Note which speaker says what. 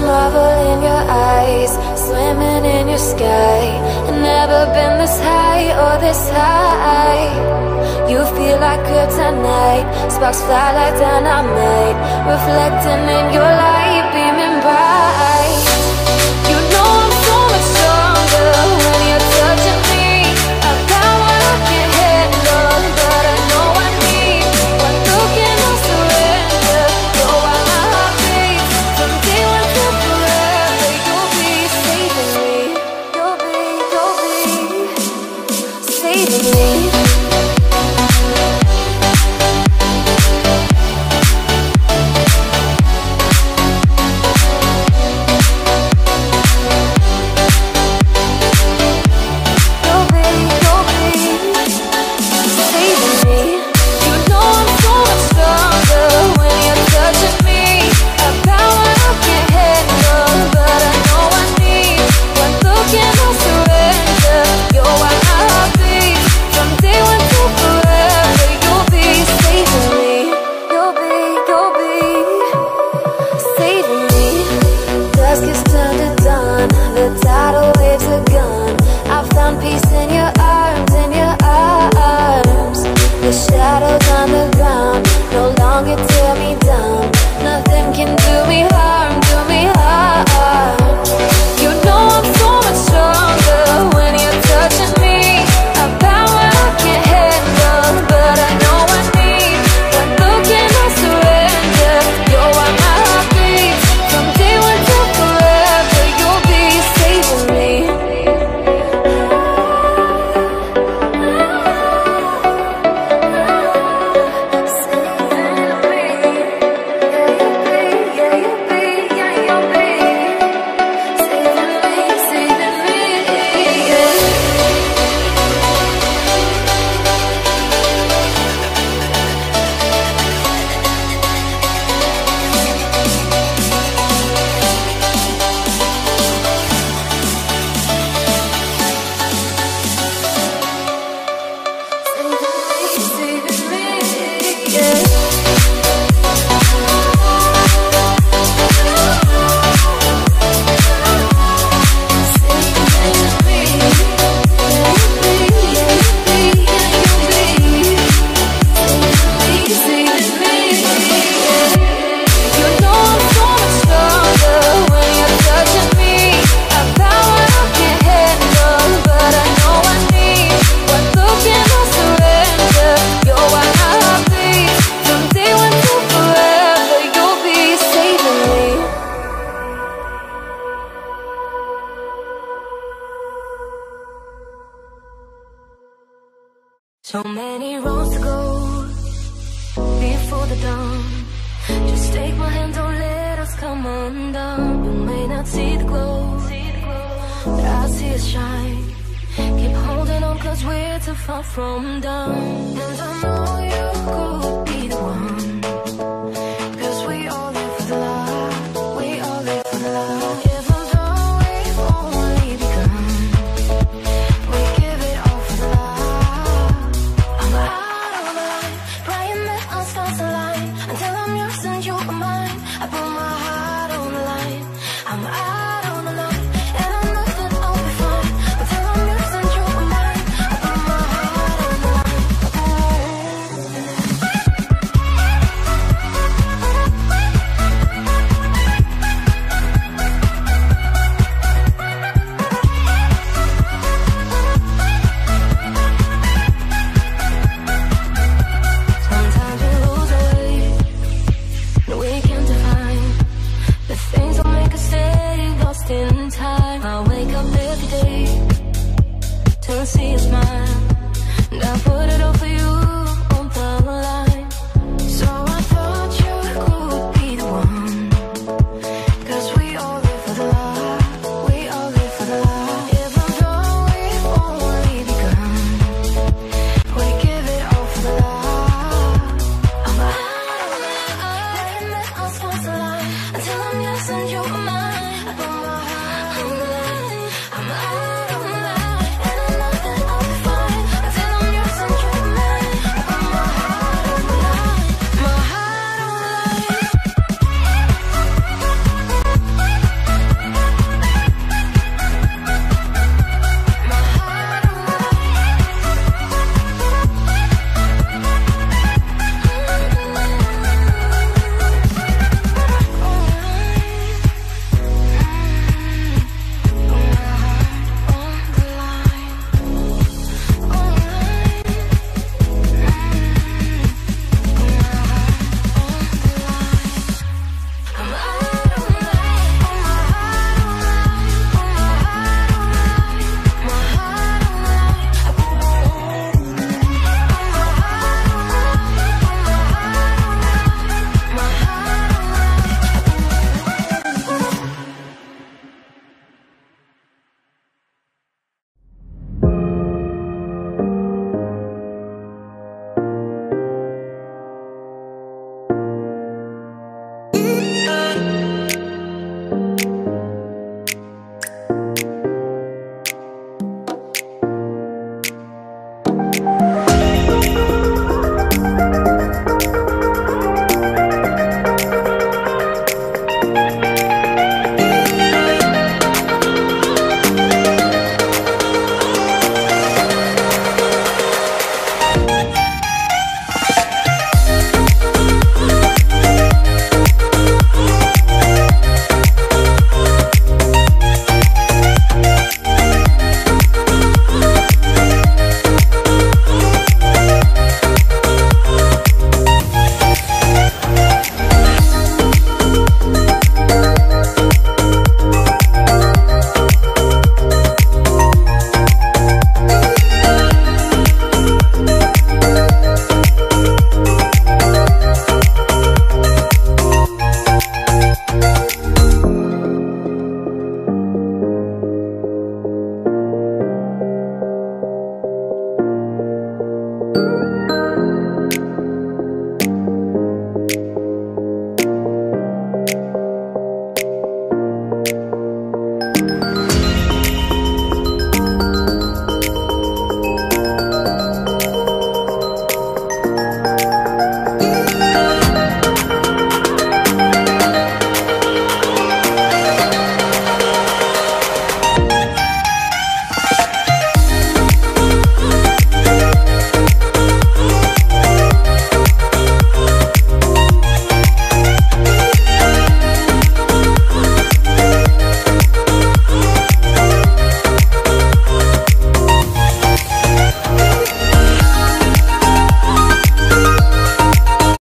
Speaker 1: marvel in your eyes Swimming in your sky. Never been this high or this high. You feel like kryptonite Sparks fly like dynamite Reflecting in your light.
Speaker 2: So many roads to go before the dawn. Just take my hand, don't let us come undone. You may not see the glow, but I see it shine. Keep holding on, cause we're too far from done. And I know.